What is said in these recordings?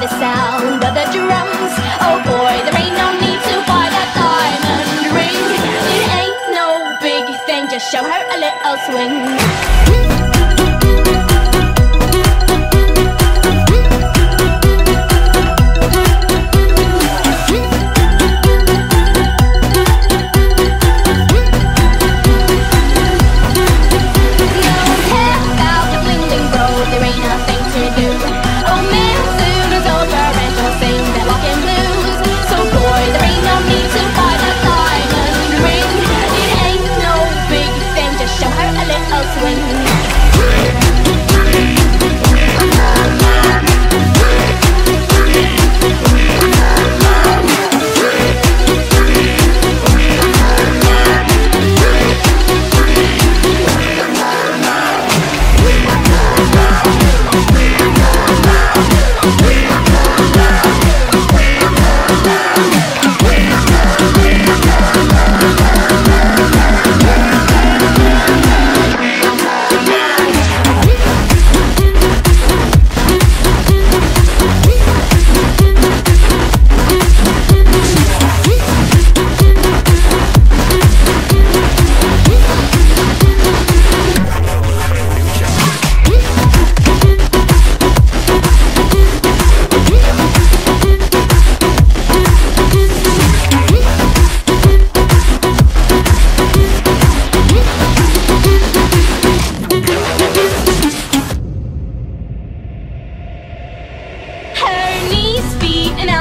the sound of the drums. Oh boy, there ain't no need to buy that diamond ring. It ain't no big thing, just show her a little swing.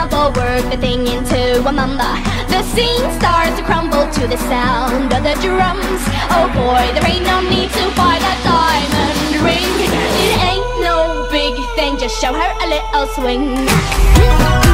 Work the thing into a mambo. The scene starts to crumble to the sound of the drums. Oh boy, there ain't no need to buy that diamond ring. It ain't no big thing, just show her a little swing.